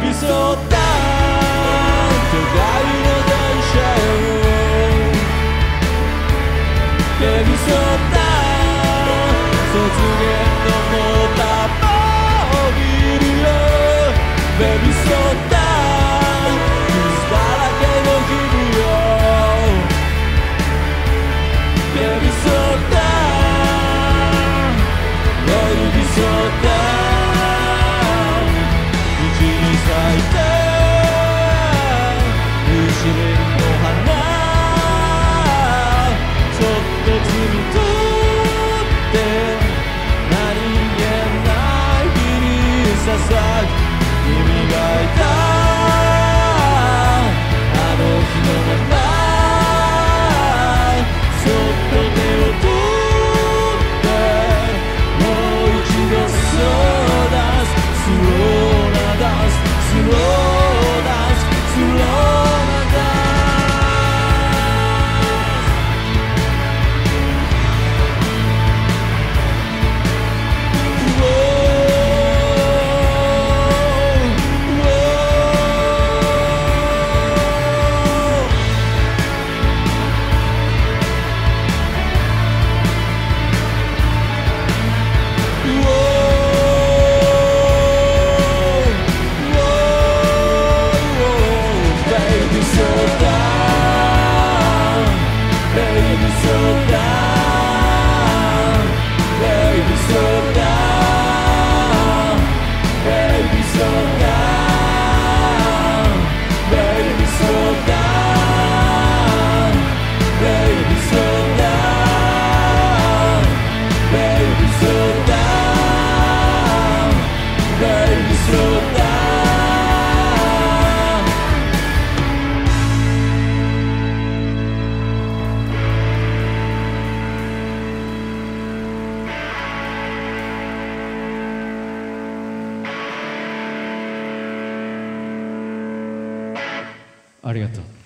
び添った巨大な卒業のモータありがとう。